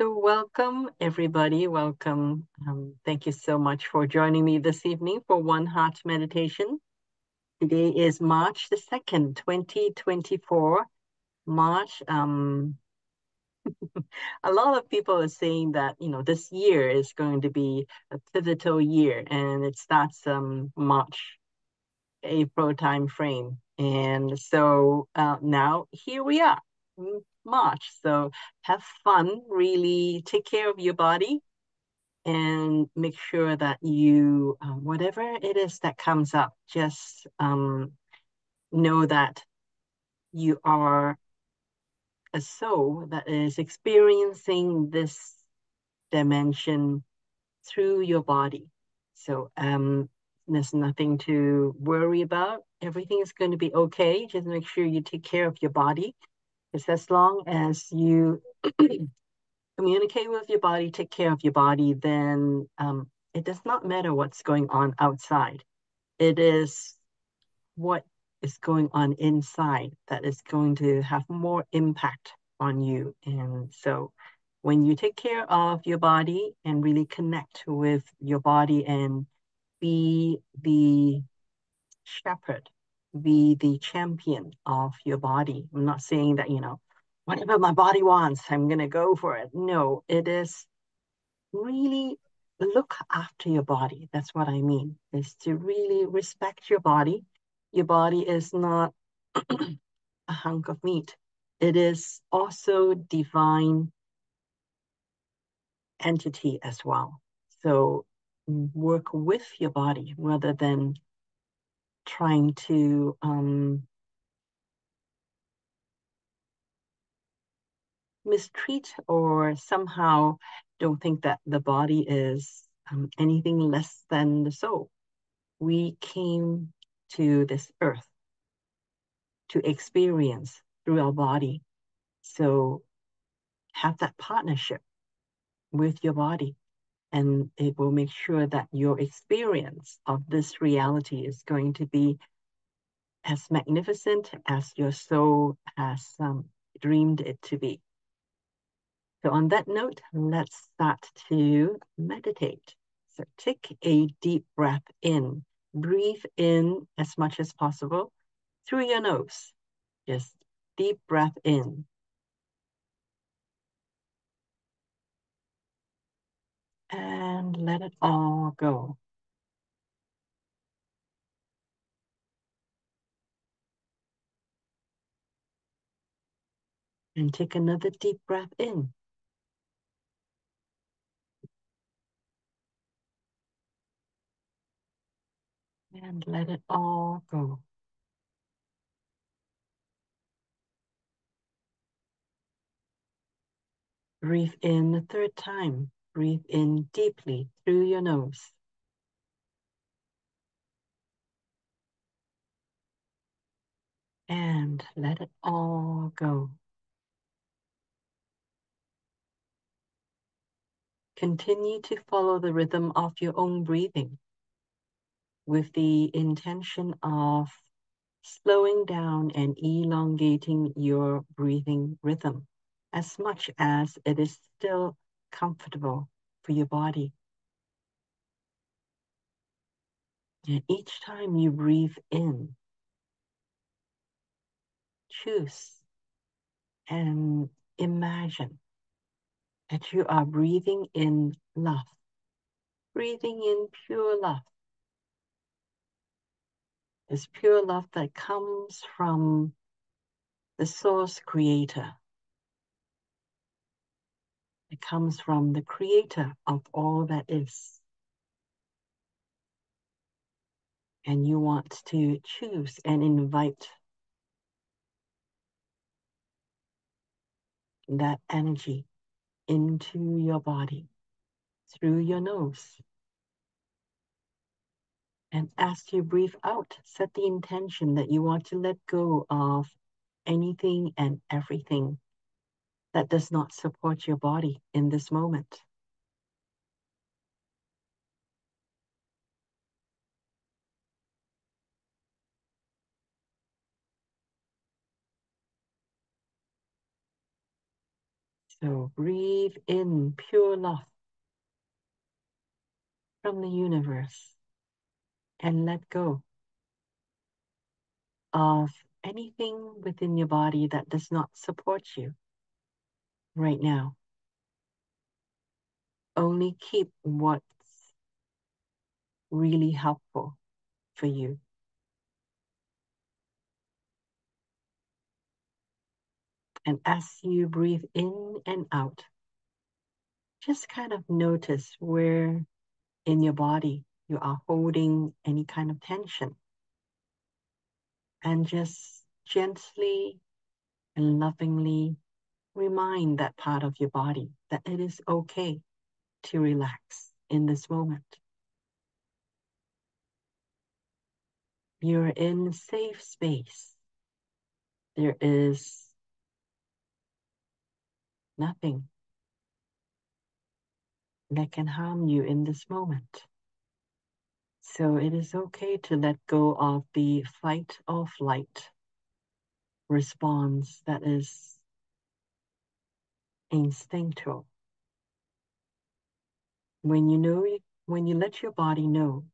So welcome, everybody. Welcome. Um, thank you so much for joining me this evening for One Heart Meditation. Today is March the 2nd, 2024. March, um, a lot of people are saying that, you know, this year is going to be a pivotal year and it starts um, March, April time frame. And so uh, now here we are, March. So have fun, really take care of your body and make sure that you, uh, whatever it is that comes up, just um, know that you are a soul that is experiencing this dimension through your body. So um, there's nothing to worry about. Everything is going to be okay. Just make sure you take care of your body. Because as long as you communicate with your body, take care of your body, then um, it does not matter what's going on outside. It is what is going on inside that is going to have more impact on you. And so when you take care of your body and really connect with your body and be the shepherd, be the champion of your body. I'm not saying that, you know, whatever my body wants, I'm going to go for it. No, it is really look after your body. That's what I mean, is to really respect your body your body is not a hunk of meat. It is also divine entity as well. So work with your body rather than trying to um, mistreat or somehow don't think that the body is um, anything less than the soul. We came to this earth to experience through our body. So have that partnership with your body and it will make sure that your experience of this reality is going to be as magnificent as your soul has um, dreamed it to be. So on that note, let's start to meditate. So take a deep breath in breathe in as much as possible through your nose. Just deep breath in. And let it all go. And take another deep breath in. And let it all go. Breathe in the third time. Breathe in deeply through your nose. And let it all go. Continue to follow the rhythm of your own breathing with the intention of slowing down and elongating your breathing rhythm as much as it is still comfortable for your body. And each time you breathe in, choose and imagine that you are breathing in love, breathing in pure love. This pure love that comes from the source creator it comes from the creator of all that is. And you want to choose and invite that energy into your body through your nose. And as you breathe out, set the intention that you want to let go of anything and everything that does not support your body in this moment. So breathe in pure love from the universe and let go of anything within your body that does not support you right now. Only keep what's really helpful for you. And as you breathe in and out, just kind of notice where in your body you are holding any kind of tension. And just gently and lovingly remind that part of your body that it is okay to relax in this moment. You're in safe space. There is nothing that can harm you in this moment. So it is okay to let go of the fight or flight response that is instinctual. When you know, when you let your body know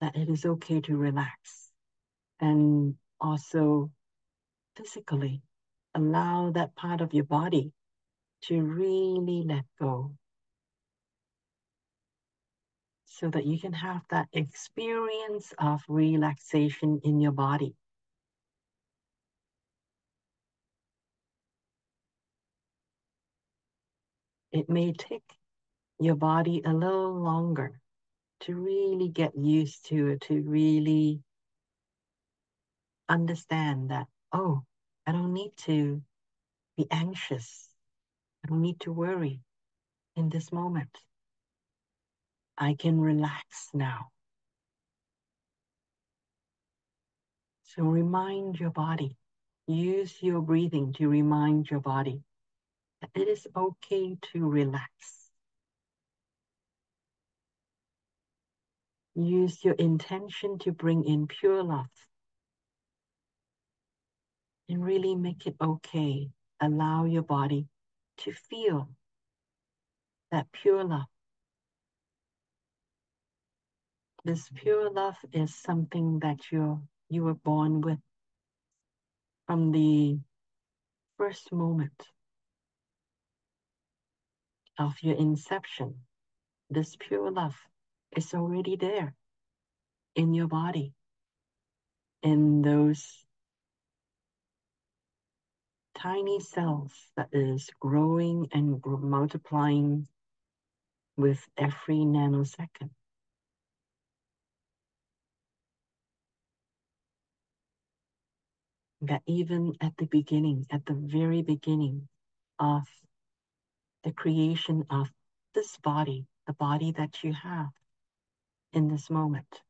that it is okay to relax and also physically allow that part of your body to really let go so that you can have that experience of relaxation in your body. It may take your body a little longer to really get used to it, to really understand that, oh, I don't need to be anxious. I don't need to worry in this moment. I can relax now. So remind your body, use your breathing to remind your body it is okay to relax. Use your intention to bring in pure love and really make it okay. Allow your body to feel that pure love. This pure love is something that you you were born with from the first moment of your inception. This pure love is already there in your body, in those tiny cells that is growing and multiplying with every nanosecond. That even at the beginning, at the very beginning of the creation of this body, the body that you have in this moment,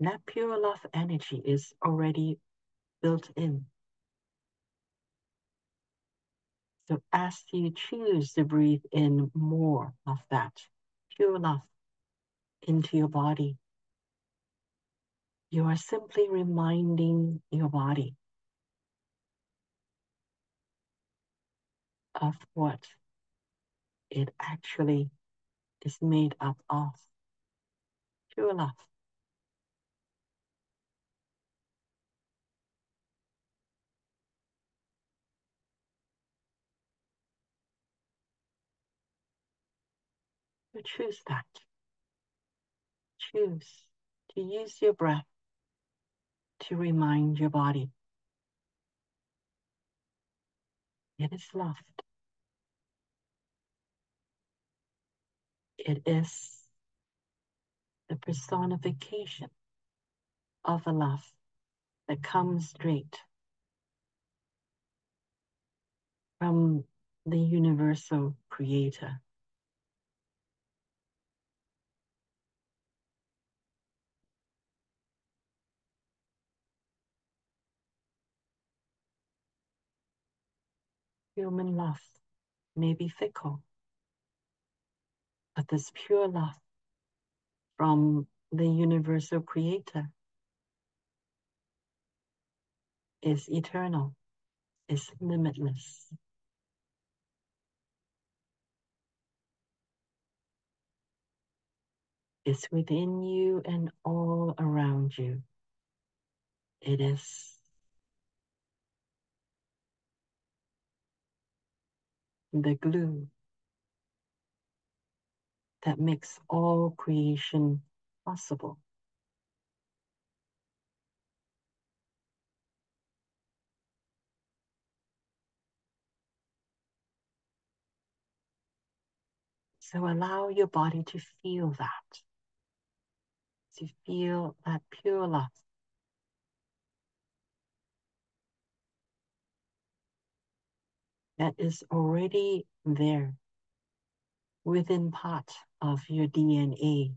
that pure love energy is already built in. So as you choose to breathe in more of that pure love into your body, you are simply reminding your body of what it actually is made up of. Pure love. You choose that. Choose to use your breath to remind your body it is loved. It is the personification of a love that comes straight from the universal creator. Human love may be fickle, but this pure love from the universal creator is eternal is limitless. It's within you and all around you. It is the glue that makes all creation possible. So allow your body to feel that, to feel that pure love. That is already there within part of your DNA.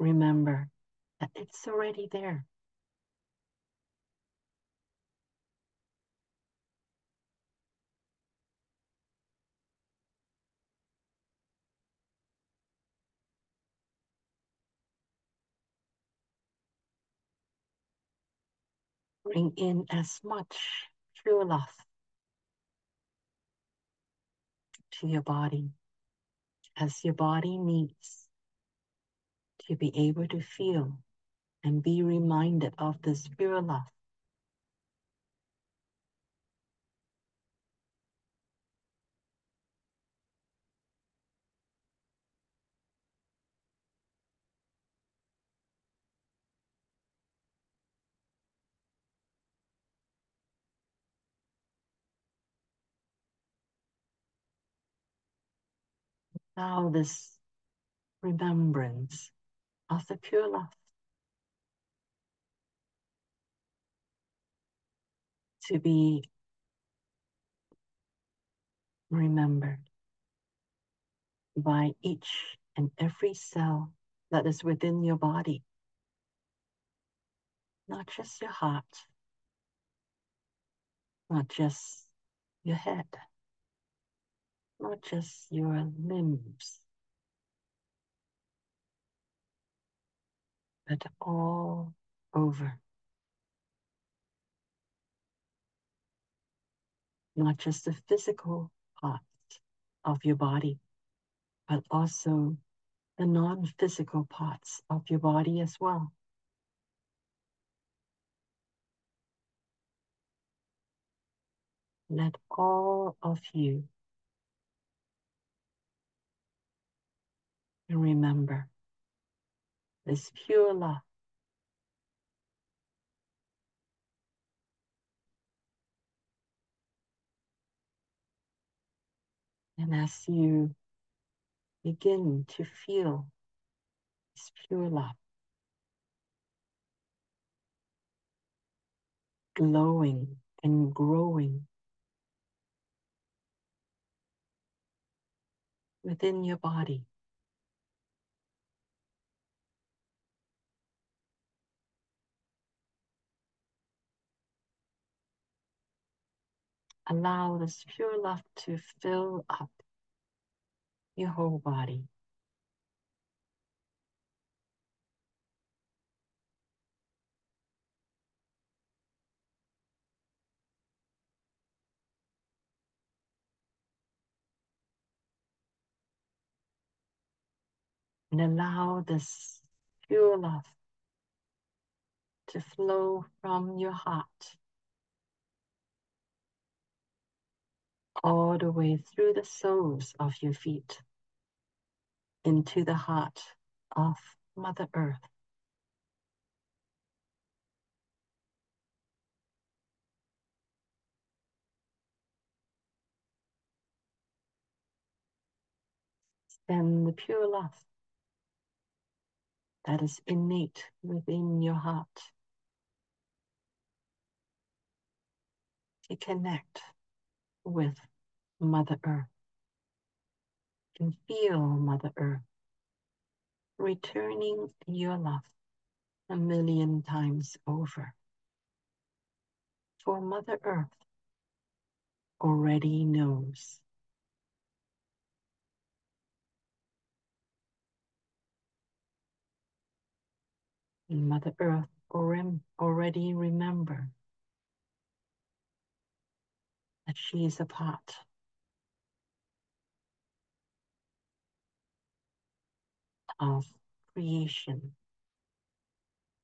Remember that it's already there. Bring in as much pure love to your body as your body needs to be able to feel and be reminded of this pure love. Now this remembrance of the pure love to be remembered by each and every cell that is within your body, not just your heart, not just your head, not just your limbs, but all over. Not just the physical parts of your body, but also the non physical parts of your body as well. Let all of you remember this pure love. And as you begin to feel this pure love glowing and growing within your body. Allow this pure love to fill up your whole body. And allow this pure love to flow from your heart all the way through the soles of your feet into the heart of Mother Earth. Send the pure love that is innate within your heart to connect with Mother Earth. You can feel Mother Earth returning your love a million times over. For Mother Earth already knows. And Mother Earth already remember that she is a part of creation,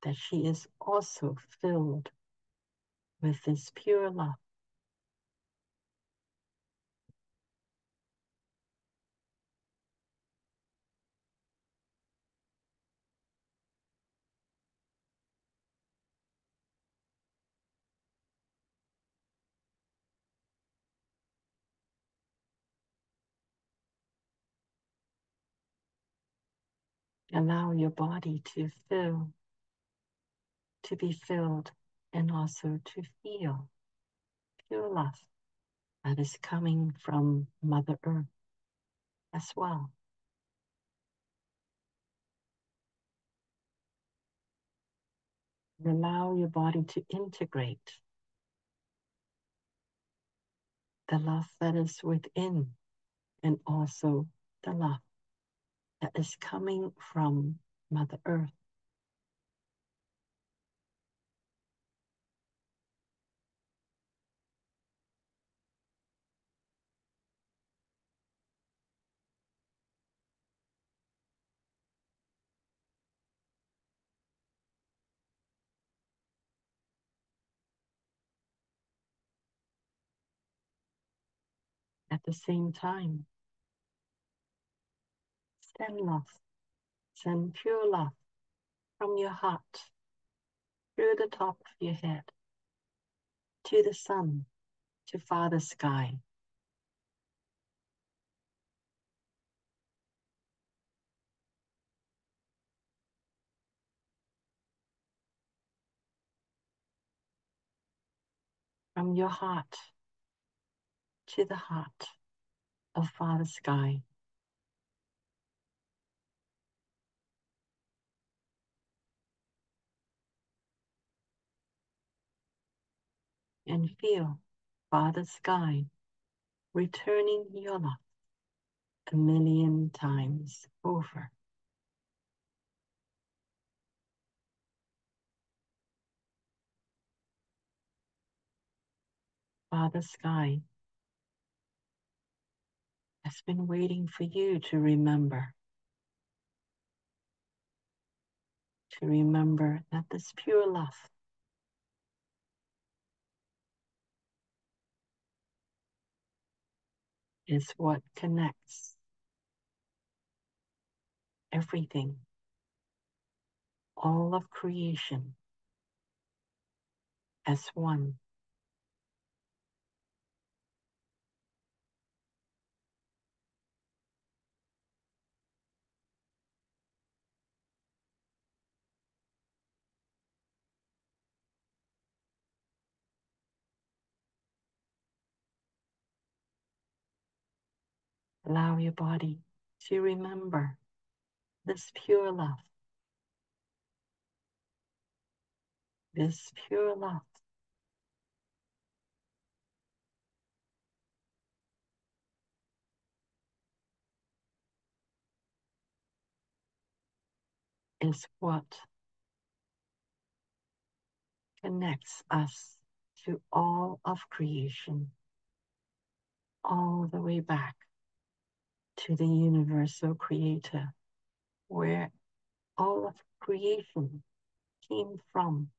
that she is also filled with this pure love. Allow your body to fill, to be filled, and also to feel pure love that is coming from Mother Earth as well. Allow your body to integrate the love that is within and also the love that is coming from Mother Earth. At the same time, send love, send pure love from your heart through the top of your head to the sun, to Father Sky. From your heart to the heart of Father Sky. And feel Father Sky returning your love a million times over. Father Sky has been waiting for you to remember. To remember that this pure love is what connects everything, all of creation as one. Allow your body to remember this pure love. This pure love. Is what connects us to all of creation, all the way back to the universal creator, where all of creation came from.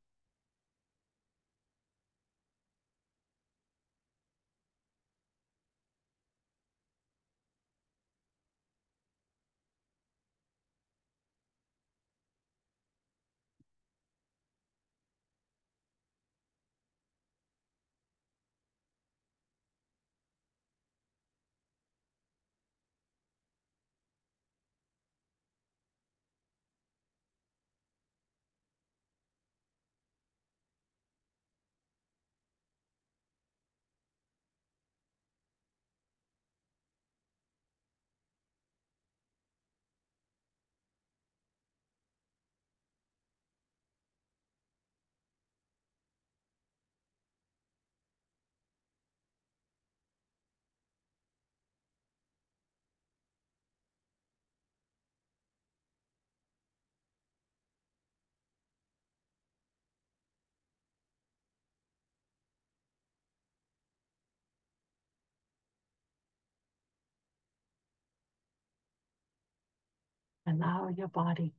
Allow your body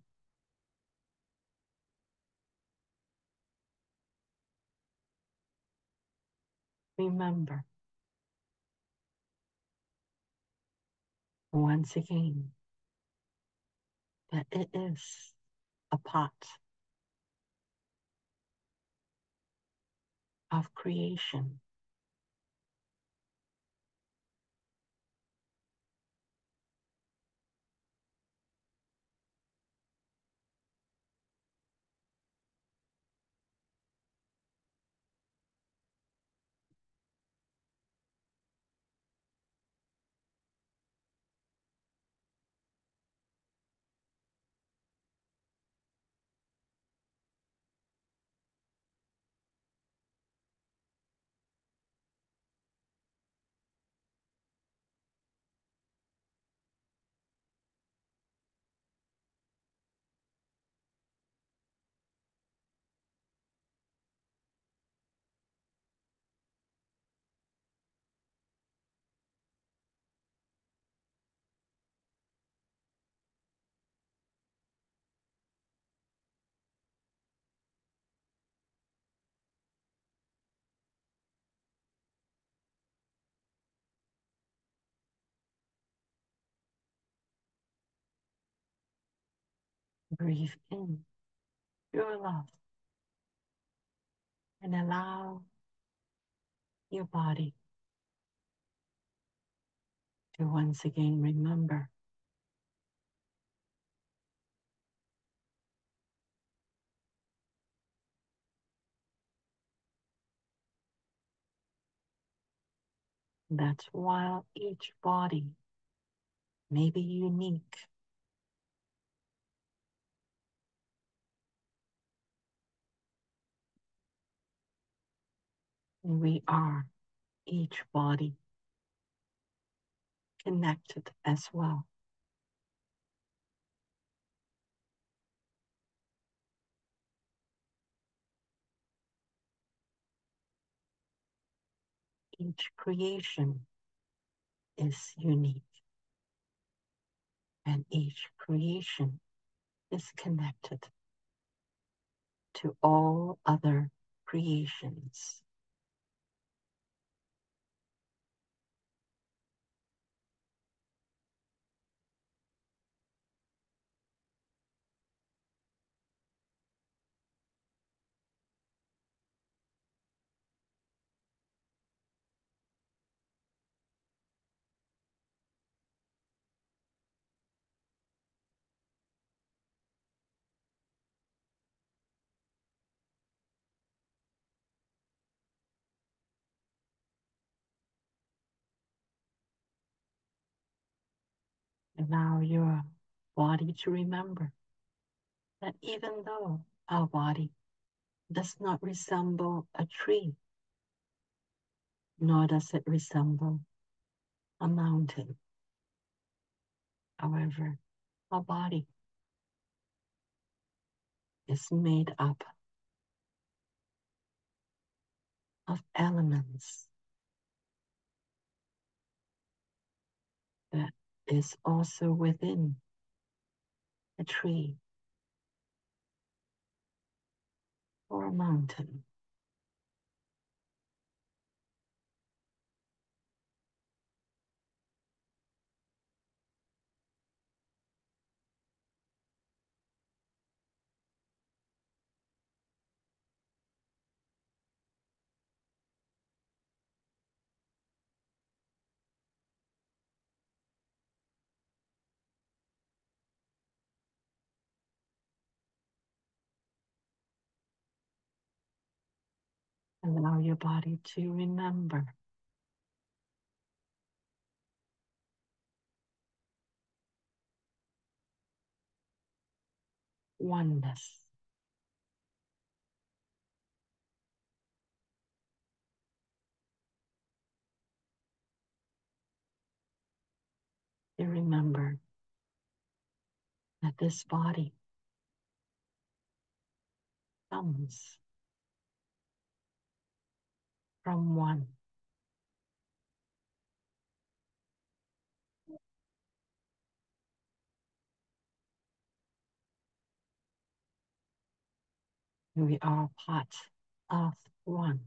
remember once again that it is a part of creation. Breathe in your love and allow your body to once again remember that while each body may be unique, we are each body connected as well. Each creation is unique, and each creation is connected to all other creations. Allow your body to remember that even though our body does not resemble a tree, nor does it resemble a mountain. However, our body is made up of elements is also within a tree or a mountain. Allow your body to remember oneness. You remember that this body comes from one. We are part of one.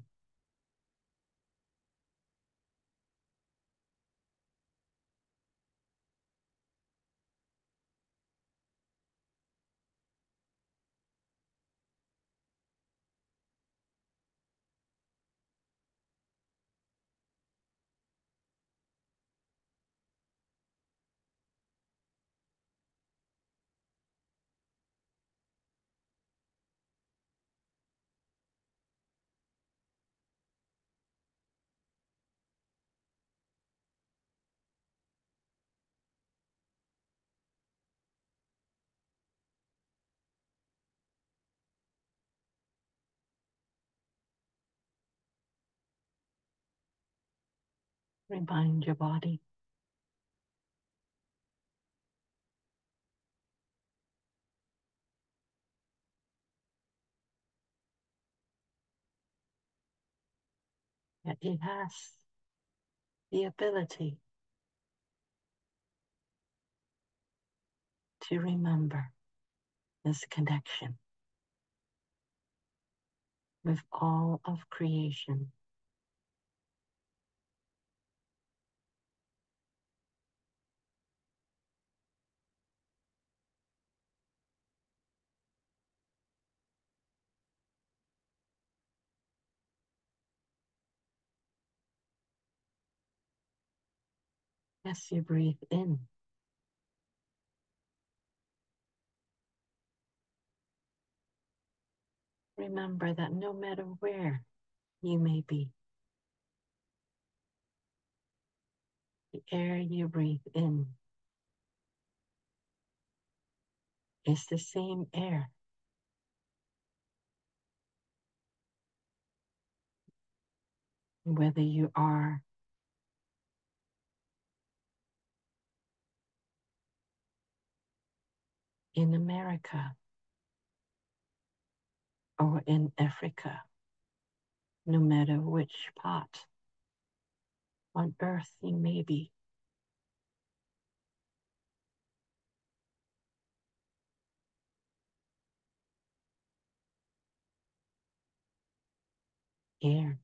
Remind your body that it has the ability to remember this connection with all of creation. As you breathe in, remember that no matter where you may be, the air you breathe in is the same air whether you are in America or in Africa, no matter which part on earth you may be. Air,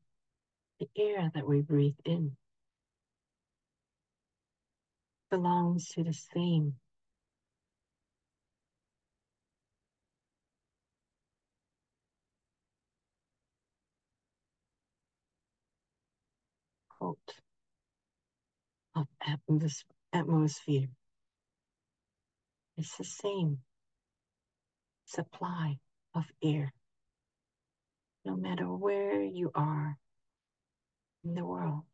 the air that we breathe in, belongs to the same coat of atmos- atmosphere. It's the same supply of air, no matter where you are in the world.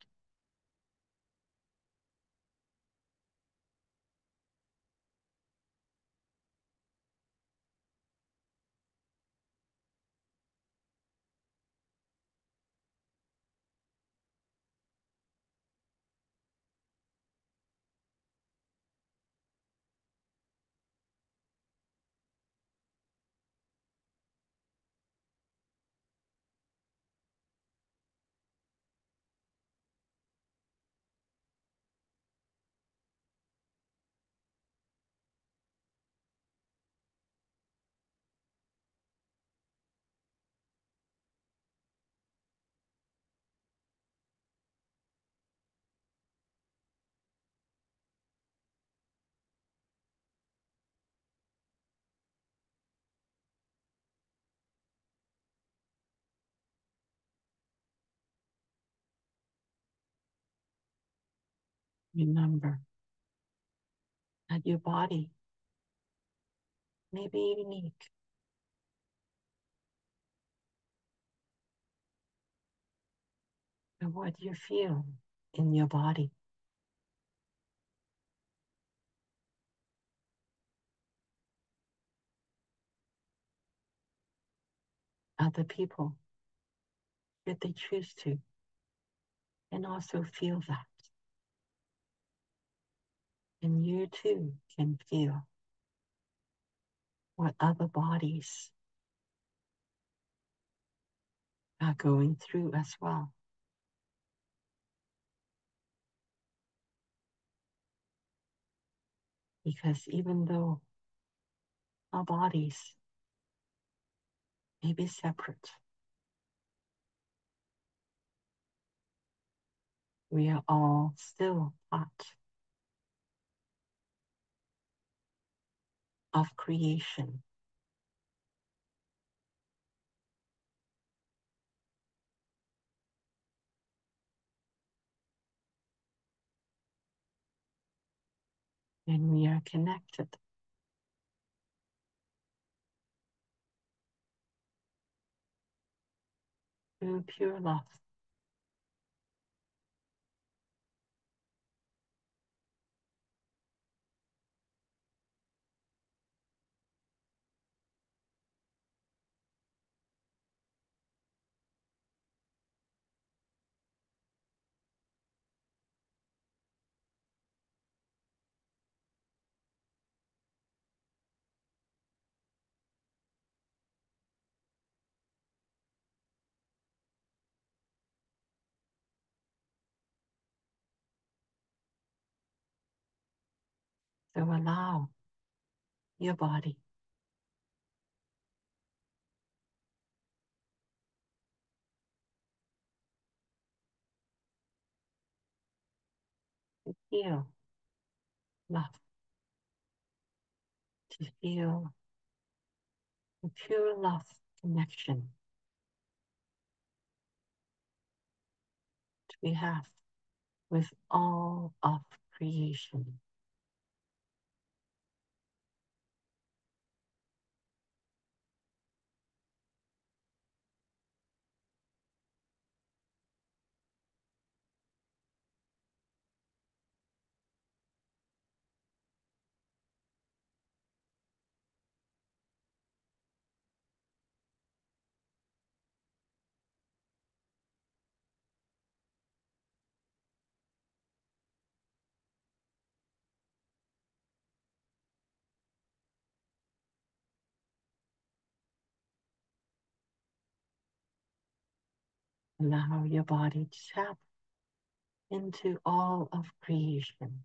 Remember that your body may be unique. And what you feel in your body. Other people, if they choose to, and also feel that. And you too can feel what other bodies are going through as well. Because even though our bodies may be separate. We are all still part of creation. And we are connected through pure love. So allow your body to feel love, to feel the pure love connection we have with all of creation. Allow your body to tap into all of creation.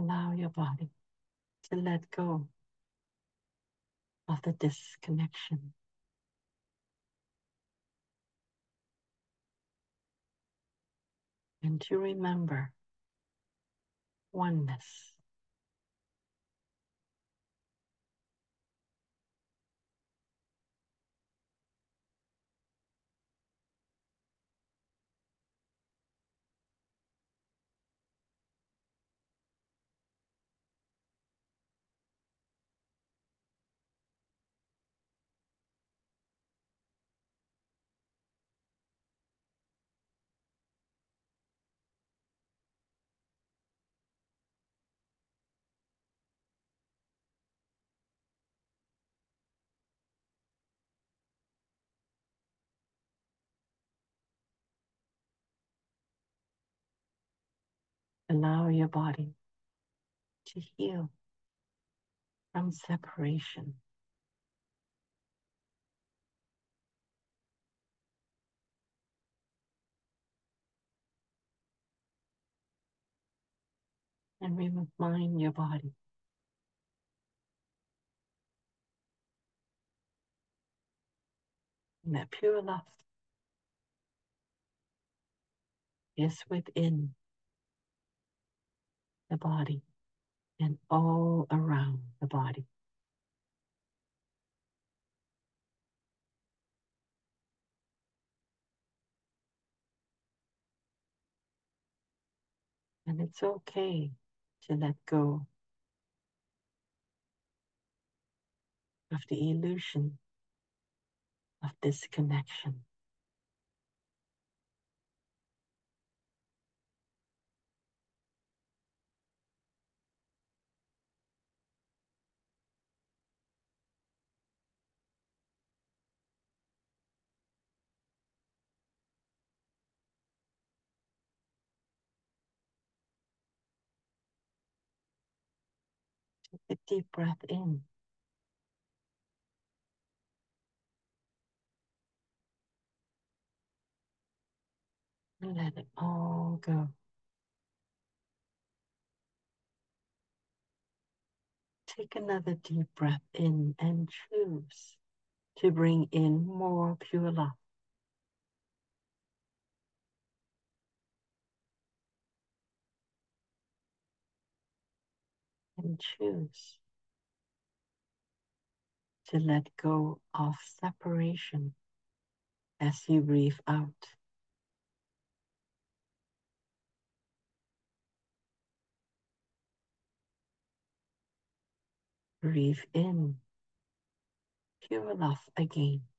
Allow your body to let go of the disconnection. And to remember oneness. Allow your body to heal from separation. And remind your body that pure love is within the body and all around the body. And it's okay to let go of the illusion of this Take a deep breath in. Let it all go. Take another deep breath in and choose to bring in more pure love. And choose to let go of separation as you breathe out. Breathe in pure love again.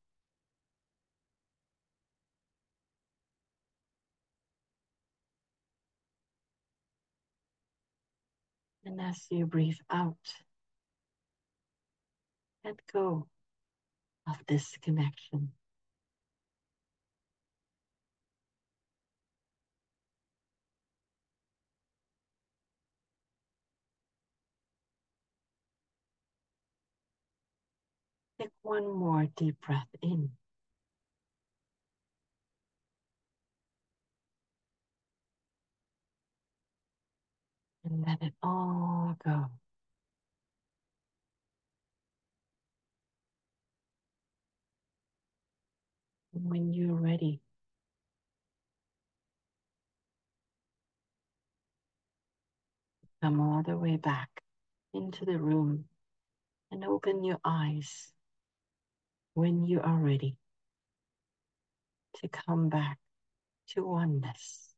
And as you breathe out, let go of this connection. Take one more deep breath in. And let it all go. When you're ready, come all the way back into the room and open your eyes when you are ready to come back to oneness.